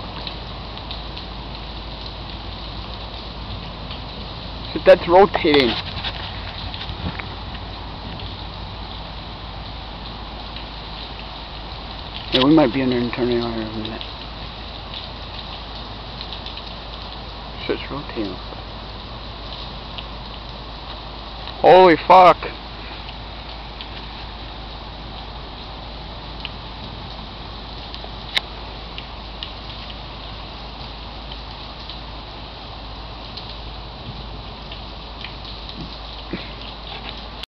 fuck? So that's rotating. Yeah, we might be under internal turning on here in a minute. So it's rotating. Holy fuck.